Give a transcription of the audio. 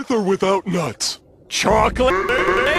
With or without nuts? Chocolate?